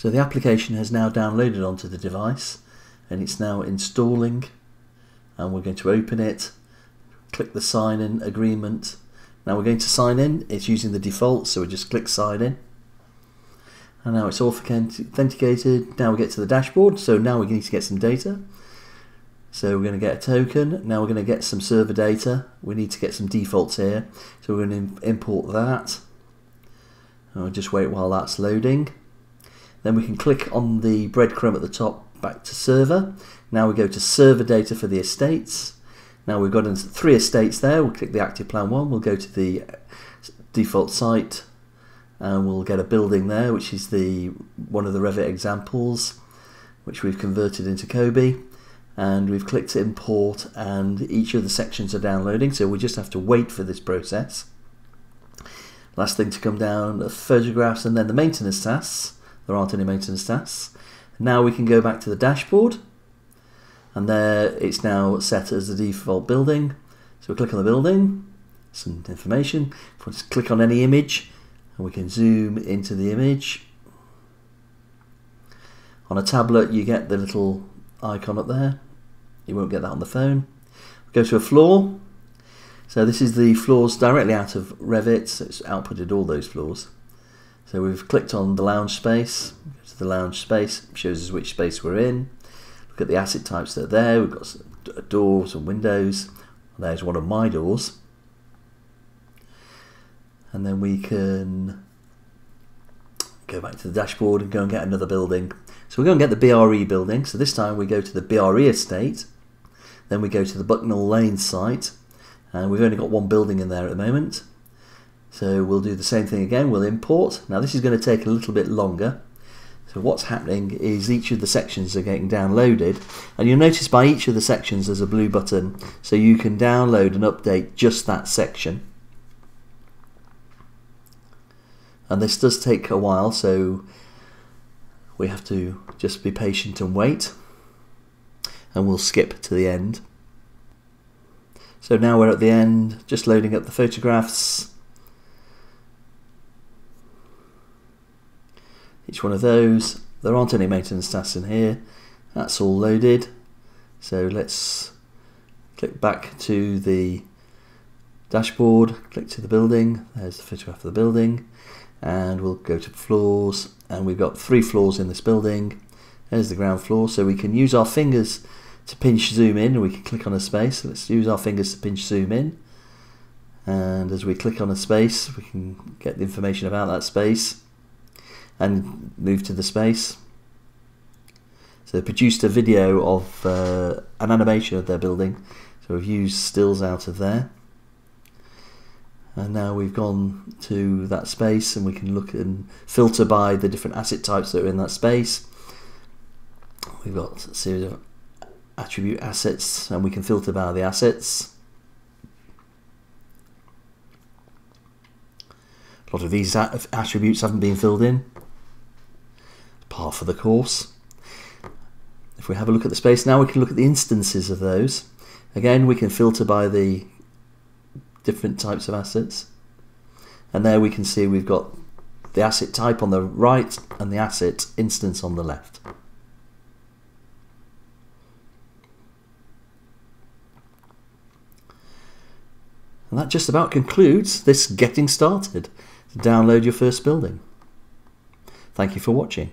So the application has now downloaded onto the device and it's now installing and we're going to open it, click the sign in agreement. Now we're going to sign in, it's using the default so we just click sign in and now it's authenticated. Now we get to the dashboard so now we need to get some data. So we're going to get a token. Now we're going to get some server data. We need to get some defaults here. So we're going to import that. I'll just wait while that's loading. Then we can click on the breadcrumb at the top back to server. Now we go to server data for the estates. Now we've got three estates there. We'll click the active plan one. We'll go to the default site and we'll get a building there which is the one of the Revit examples which we've converted into COBie and we've clicked import and each of the sections are downloading so we just have to wait for this process. Last thing to come down, photographs and then the maintenance tasks. There aren't any maintenance tasks. Now we can go back to the dashboard and there it's now set as the default building. So we click on the building, some information. If we just click on any image and we can zoom into the image. On a tablet you get the little icon up there. You won't get that on the phone. Go to a floor. So this is the floors directly out of Revit. So it's outputted all those floors. So we've clicked on the lounge space. Go to the lounge space. Shows us which space we're in. Look at the asset types that are there. We've got doors and windows. There's one of my doors. And then we can go back to the dashboard and go and get another building. So we're going to get the BRE building. So this time we go to the BRE estate. Then we go to the Bucknell Lane site. And we've only got one building in there at the moment. So we'll do the same thing again. We'll import. Now this is going to take a little bit longer. So what's happening is each of the sections are getting downloaded. And you'll notice by each of the sections there's a blue button. So you can download and update just that section. And this does take a while, so we have to just be patient and wait and we'll skip to the end. So now we're at the end, just loading up the photographs. Each one of those. There aren't any maintenance tasks in here. That's all loaded. So let's click back to the dashboard, click to the building. There's the photograph of the building. And we'll go to floors and we've got three floors in this building. There's the ground floor, so we can use our fingers to pinch zoom in, we can click on a space. Let's use our fingers to pinch zoom in. And as we click on a space, we can get the information about that space and move to the space. So they produced a video of uh, an animation of their building. So we've used stills out of there and now we've gone to that space and we can look and filter by the different asset types that are in that space we've got a series of attribute assets and we can filter by the assets a lot of these attributes haven't been filled in for the course if we have a look at the space now we can look at the instances of those again we can filter by the different types of assets. And there we can see we've got the asset type on the right and the asset instance on the left. And that just about concludes this getting started to download your first building. Thank you for watching.